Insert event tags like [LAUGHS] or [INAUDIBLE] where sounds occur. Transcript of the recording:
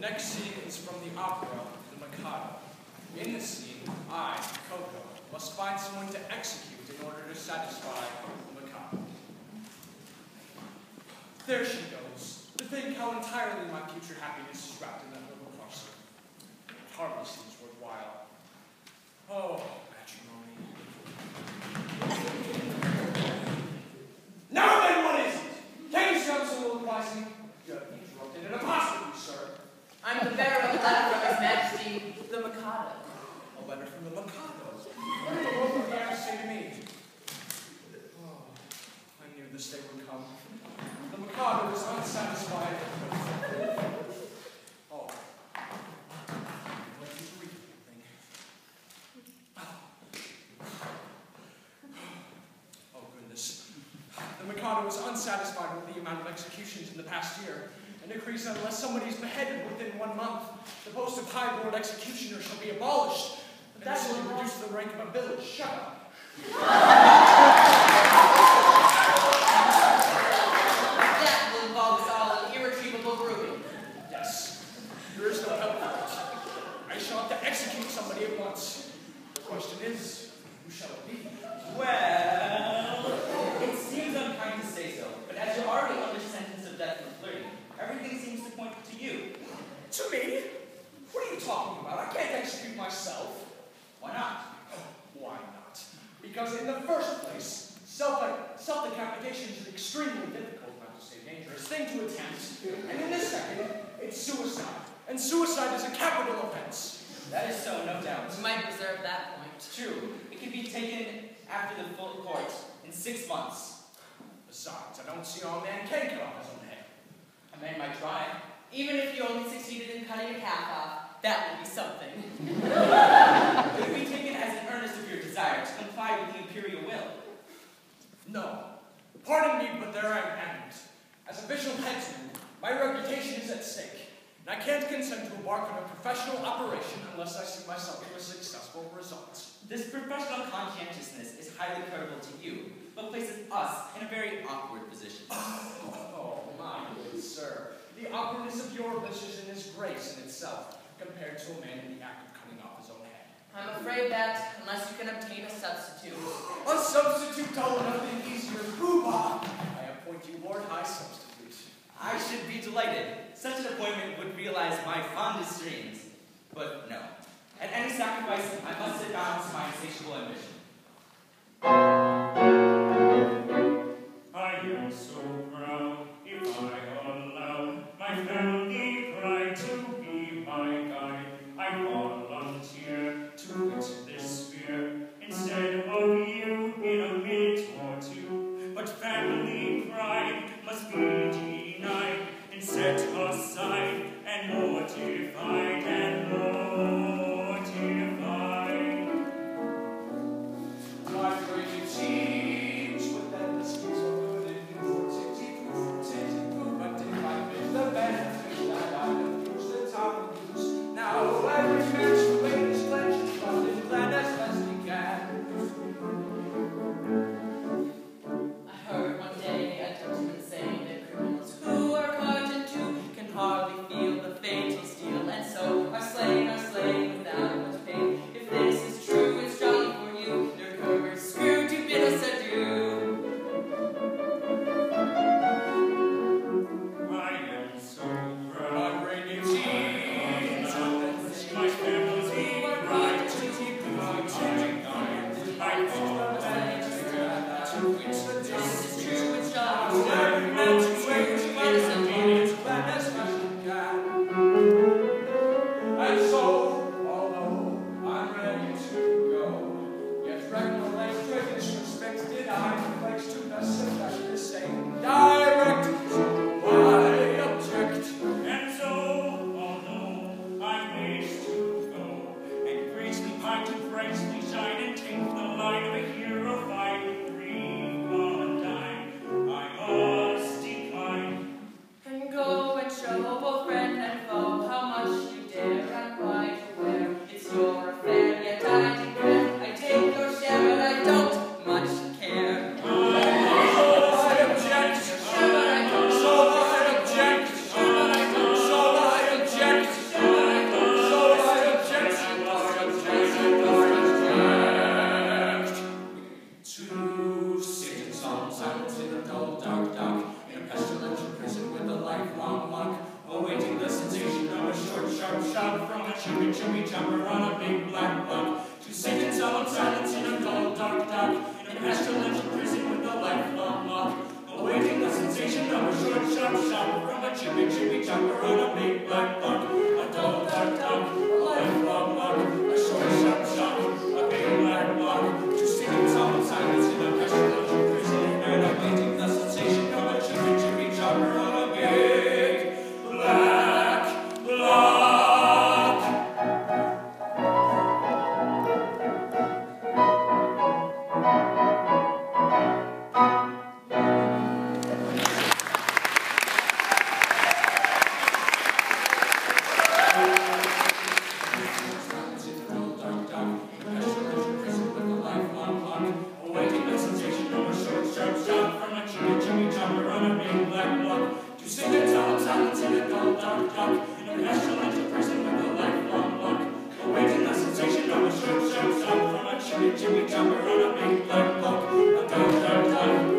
The next scene is from the opera, The Mikado. In the scene, I, Ko-Ko, must find someone to execute in order to satisfy the Mikado. There she goes. To think how entirely my future happiness is wrapped in that little parcel. It hardly seems worthwhile. Oh, matrimony. Now then, what is it? Can you show some little advising? You have interrupted an apostrophe, sir. I'm the bearer of a letter from His Majesty, the Mikado. A letter from the Mikado. What did the both of you to say to me? Oh, I knew this day would come. The Mikado was unsatisfied. Oh. Let me read the. Oh, goodness. The Mikado was unsatisfied with the amount of executions in the past year and decrees that unless somebody is beheaded within one month, the post of High Lord Executioner shall be abolished. And That this will will be reduced to the rank of a village. Shut up. [LAUGHS] That will involve us all in irretrievable ruin. Yes. There is no help for it. I shall have to execute somebody at once. The question is, who shall it be? Well, it seems unkind to say so, but as you're already under sentence of death for flirting, everything seems to point to you. To me? What are you talking about? I can't execute myself. Why not? Why not? Because in the first place, self uh, self-decapitation is an extremely difficult, not to say dangerous, thing to attempt. And in the second, it's suicide. And suicide is a capital offense. That is so, no doubt. You might reserve that point. True, it can be taken after the full court in six months. Besides, I don't see how a man can cut off his own head. A man might try. Even if you only succeeded in cutting a calf off, that would be something. [LAUGHS] It could be taken as an earnest of your desire to comply with the imperial will. No. Pardon me, but there I am. As a visual headsman, my reputation is at stake. And I can't consent to embark on a professional operation unless I see myself to a successful result. This professional conscientiousness is highly credible to you, but places us in a very awkward position. [LAUGHS] Oh, my good sir. The awkwardness of your position is grace in itself, compared to a man in the act of cutting off his own head. I'm afraid that, unless you can obtain a substitute, A substitute told nothing easier. Pooh-Bah! I appoint you Lord High Substitute. I should be delighted. Such an appointment would realize my fondest dreams. But no. At any sacrifice, I must sit down to my insatiable ambition. the light of a chimney, chimney jumper on a big black block. To sing in solemn silence in a cold, dark dock, in a pestilential prison with a lifelong lock. Awaiting the sensation of a short, sharp shot from a chimney, chimney jumper on a sing it down, down, it go dark, dark. In a pestilent depression with a lifelong luck. Awaiting the sensation of a shoot, shoot, shoot. From a chimney, chimney jumper on a big black book. A dark, dark, dark.